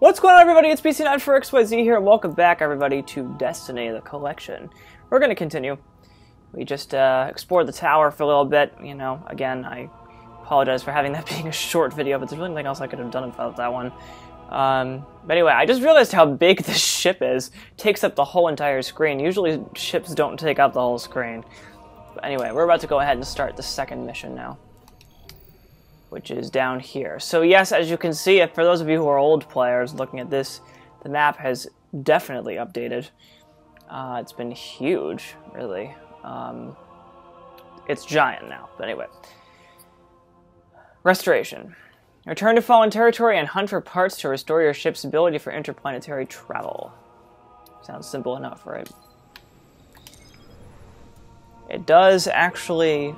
What's going on, everybody? It's PC9 for XYZ here, welcome back, everybody, to Destiny, the collection. We're going to continue. We just uh, explored the tower for a little bit. You know, again, I apologize for having that being a short video, but there's really nothing else I could have done about that one. Um, but anyway, I just realized how big this ship is. It takes up the whole entire screen. Usually, ships don't take up the whole screen. But anyway, we're about to go ahead and start the second mission now which is down here. So yes, as you can see, for those of you who are old players looking at this, the map has definitely updated. Uh, it's been huge, really. Um, it's giant now, but anyway. Restoration. Return to fallen territory and hunt for parts to restore your ship's ability for interplanetary travel. Sounds simple enough, right? It does actually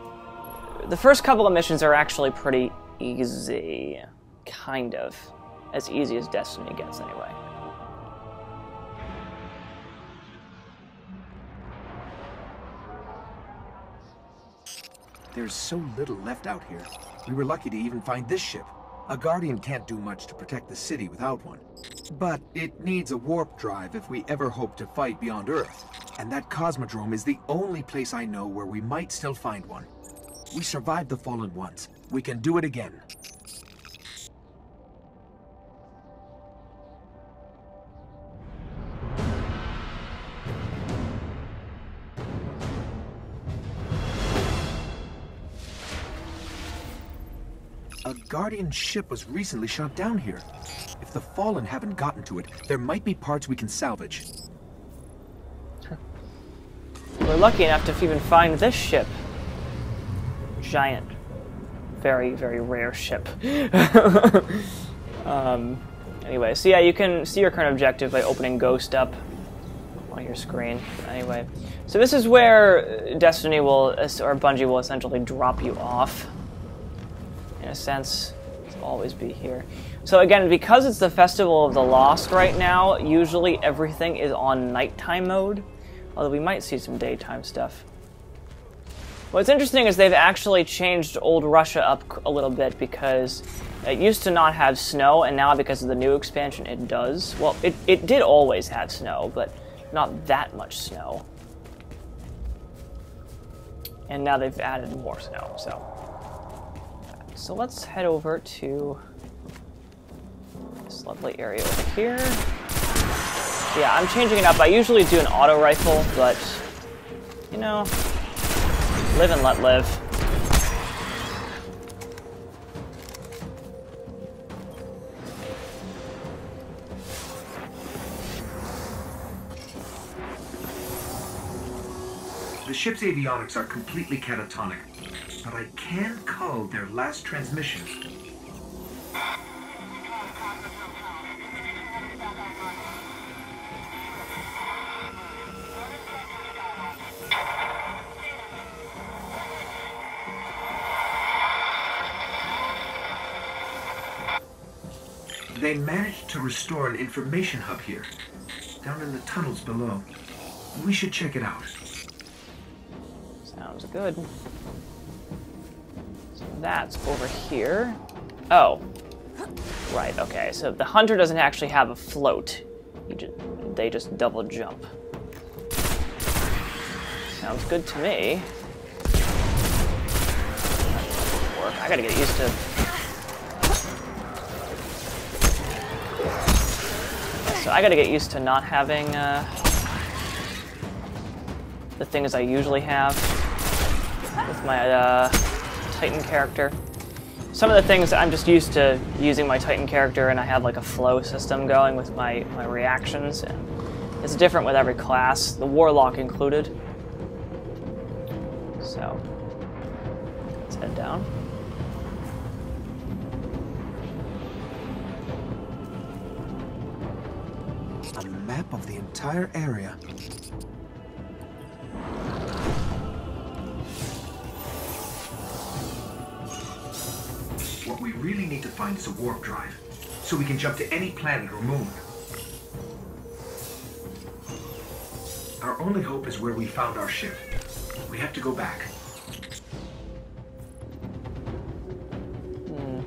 the first couple of missions are actually pretty easy. Kind of. As easy as Destiny gets, anyway. There's so little left out here. We were lucky to even find this ship. A Guardian can't do much to protect the city without one. But it needs a warp drive if we ever hope to fight beyond Earth. And that Cosmodrome is the only place I know where we might still find one. We survived the Fallen Ones. We can do it again. A Guardian ship was recently shot down here. If the Fallen haven't gotten to it, there might be parts we can salvage. We're lucky enough to even find this ship. Giant. Very, very rare ship. um, anyway, so yeah, you can see your current objective by opening Ghost up on your screen. Anyway, so this is where Destiny will, or Bungie will essentially drop you off. In a sense, it'll always be here. So again, because it's the Festival of the Lost right now, usually everything is on nighttime mode. Although we might see some daytime stuff. What's interesting is they've actually changed Old Russia up a little bit because it used to not have snow, and now because of the new expansion, it does. Well, it, it did always have snow, but not that much snow. And now they've added more snow, so. So let's head over to this lovely area over here. Yeah, I'm changing it up. I usually do an auto rifle, but, you know, live and let live. The ship's avionics are completely catatonic, but I can cull their last transmission. Restore an information hub here, down in the tunnels below. We should check it out. Sounds good. So that's over here. Oh. Right, okay. So the hunter doesn't actually have a float. Just, they just double jump. Sounds good to me. I gotta get used to So I gotta get used to not having uh, the things I usually have with my uh, Titan character. Some of the things I'm just used to using my Titan character and I have like a flow system going with my, my reactions. And it's different with every class, the Warlock included. So, let's head down. Map of the entire area. What we really need to find is a warp drive, so we can jump to any planet or moon. Our only hope is where we found our ship. We have to go back. Hmm.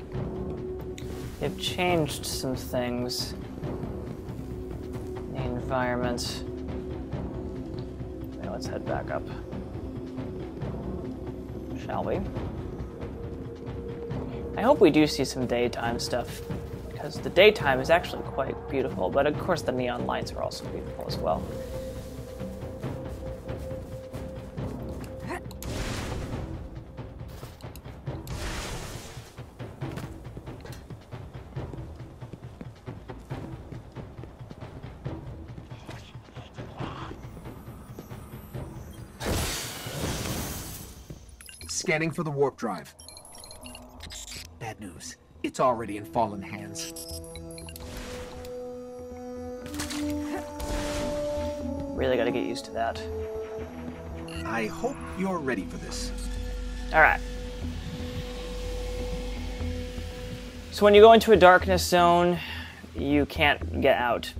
They've changed some things. Environment. Okay, let's head back up. Shall we? I hope we do see some daytime stuff, because the daytime is actually quite beautiful, but of course the neon lights are also beautiful as well. Scanning for the warp drive. Bad news. It's already in fallen hands. Really gotta get used to that. I hope you're ready for this. Alright. So when you go into a darkness zone, you can't get out.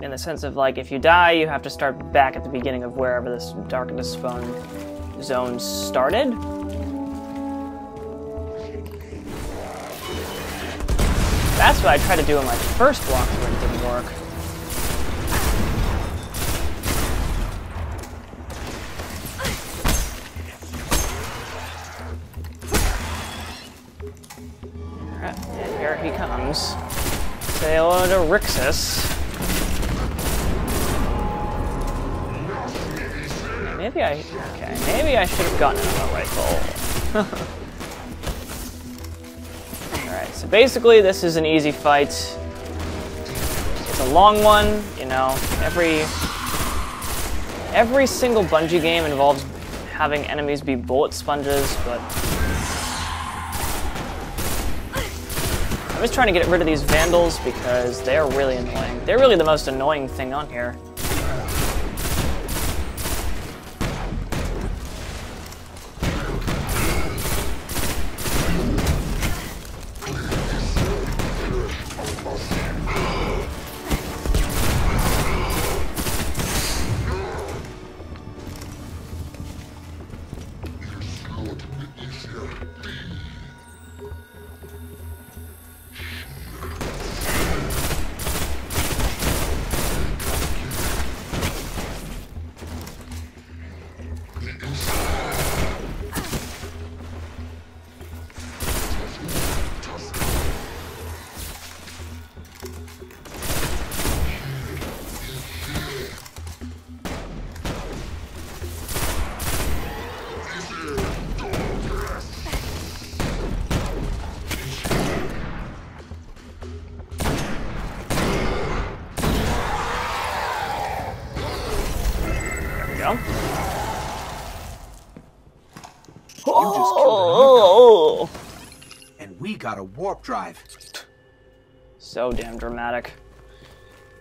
In the sense of like, if you die, you have to start back at the beginning of wherever this darkness zone zone started. That's what I tried to do in my first walkthrough and it didn't work. And here he comes. Say hello to Rixis. Maybe I... Okay, maybe I should have gotten another rifle. So basically this is an easy fight. It's a long one, you know, every... Every single Bungie game involves having enemies be bullet sponges, but... I'm just trying to get rid of these Vandals because they're really annoying. They're really the most annoying thing on here. Got a warp drive. So damn dramatic.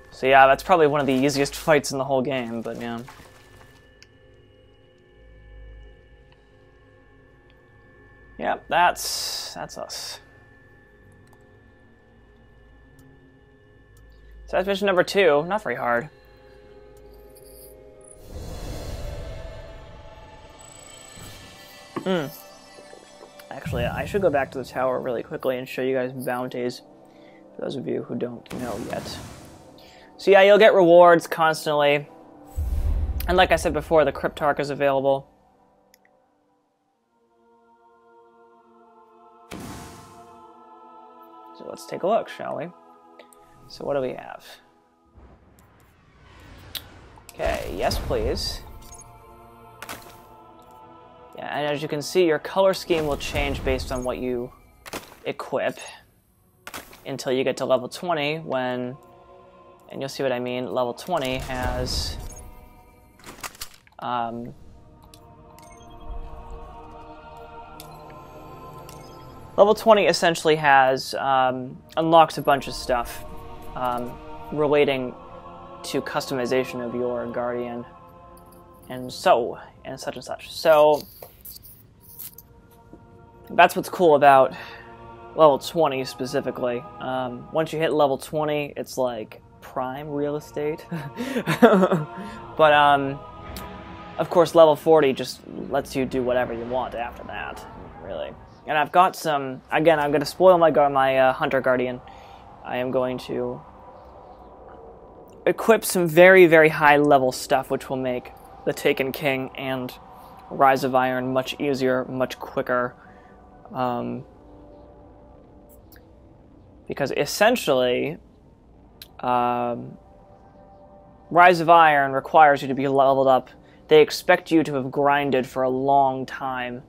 So yeah, that's probably one of the easiest fights in the whole game, but yeah. Yep, that's that's us. So that's mission number two. Not very hard. Hmm. Actually, I should go back to the tower really quickly and show you guys bounties. For those of you who don't know yet. So yeah, you'll get rewards constantly. And like I said before, the Cryptarch is available. So let's take a look, shall we? So what do we have? Okay, yes please. Yeah, and as you can see, your color scheme will change based on what you equip until you get to level 20 when, and you'll see what I mean, level 20 has um, level 20 essentially has um, unlocks a bunch of stuff um, relating to customization of your guardian and so and such and such. So that's what's cool about level 20 specifically. Um, once you hit level 20, it's like prime real estate. but um, of course, level 40 just lets you do whatever you want after that, really. And I've got some. Again, I'm going to spoil my my uh, hunter guardian. I am going to equip some very, very high level stuff, which will make the Taken King and Rise of Iron much easier, much quicker. Um, because essentially, um, Rise of Iron requires you to be leveled up. They expect you to have grinded for a long time.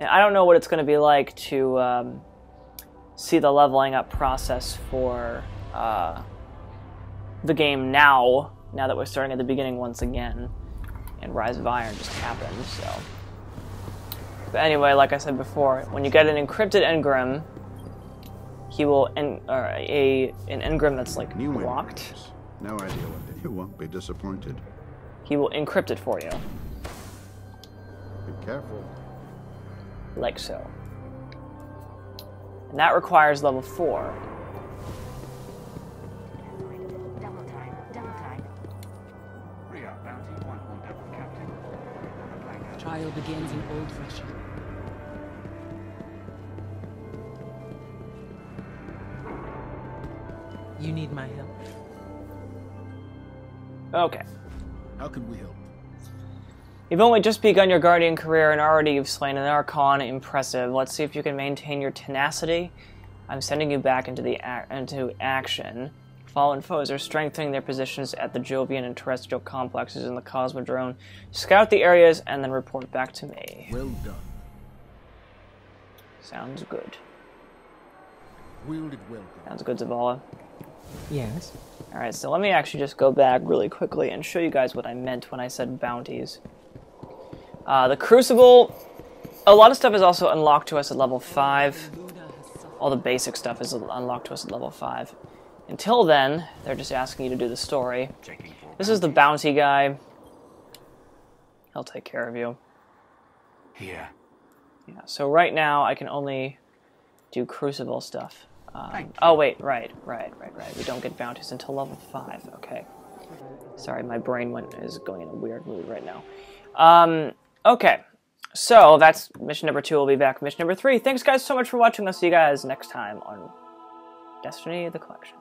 And I don't know what it's going to be like to um, see the leveling up process for uh, the game now, now that we're starting at the beginning once again. And Rise of Iron just happened, so. But anyway, like I said before, when you get an encrypted engram, he will en- or a an engram that's like New locked. No idea what they You won't be disappointed. He will encrypt it for you, Be careful. like so. And that requires level four. Trial begins in Old Russia. You need my help. Okay. How can we help? You've only just begun your Guardian career and already you've slain an Archon. Impressive. Let's see if you can maintain your tenacity. I'm sending you back into the ac- into action. Fallen foes are strengthening their positions at the Jovian and terrestrial complexes in the Cosmodrome. Scout the areas and then report back to me. Well done. Sounds good. Wielded well. Sounds good, Zavala. Yes. Alright, so let me actually just go back really quickly and show you guys what I meant when I said bounties. Uh, the Crucible, a lot of stuff is also unlocked to us at level 5. All the basic stuff is unlocked to us at level 5. Until then, they're just asking you to do the story. This is the bounty guy. He'll take care of you. here. Yeah, so right now I can only do Crucible stuff. Um, oh, wait, right, right, right, right. We don't get bounties until level 5. Okay. Sorry, my brain went is going in a weird mood right now. Um, okay. So that's mission number two. We'll be back. Mission number three. Thanks, guys, so much for watching. I'll see you guys next time on Destiny: The Collection.